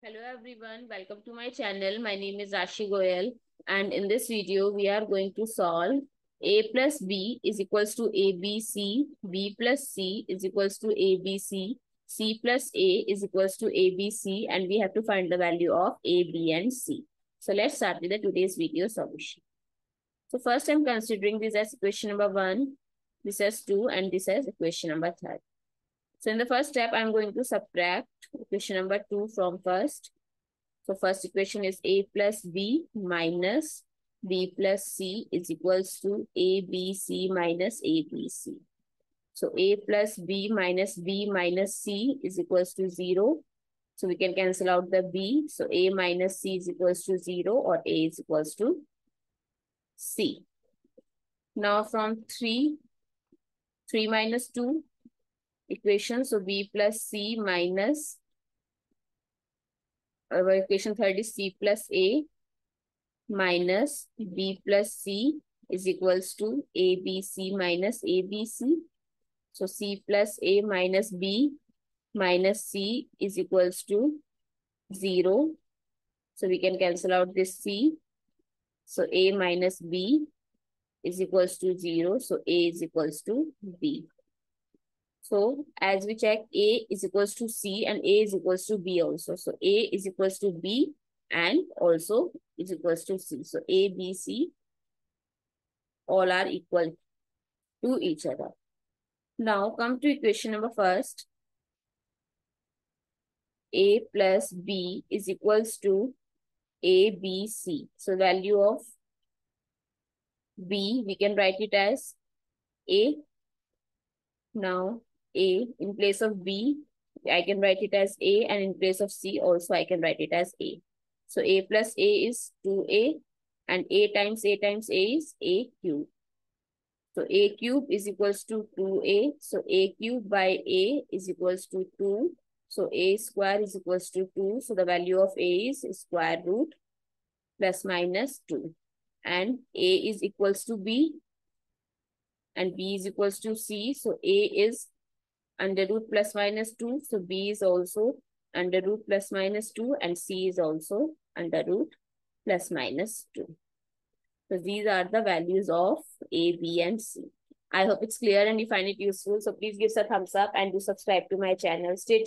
Hello everyone, welcome to my channel. My name is Rashi Goel and in this video we are going to solve a plus b is equals to abc, b plus c is equals to abc, c plus a is equals to abc and we have to find the value of a, b and c. So let's start with the today's video solution. So first I'm considering this as equation number 1, this as 2 and this as equation number 3. So in the first step, I'm going to subtract equation number 2 from first. So first equation is a plus b minus b plus c is equals to abc minus abc. So a plus b minus b minus c is equals to 0. So we can cancel out the b. So a minus c is equals to 0 or a is equals to c. Now from 3, 3 minus 2 equation. So b plus c minus uh, our equation third is c plus a minus b plus c is equals to abc minus abc. So c plus a minus b minus c is equals to 0. So we can cancel out this c. So a minus b is equals to 0. So a is equals to b. So as we check, A is equals to C and A is equals to B also. So A is equals to B and also is equals to C. So A, B, C all are equal to each other. Now come to equation number first. A plus B is equals to A, B, C. So value of B, we can write it as A. Now a in place of B, I can write it as A and in place of C also I can write it as A. So A plus A is 2A and A times A times A is A cube. So A cube is equals to 2A. So A cube by A is equals to 2. So A square is equals to 2. So the value of A is square root plus minus 2. And A is equals to B and B is equals to C. So A is under root plus minus 2. So B is also under root plus minus 2 and C is also under root plus minus 2. So these are the values of A, B and C. I hope it's clear and you find it useful. So please give us a thumbs up and do subscribe to my channel. Stay tuned.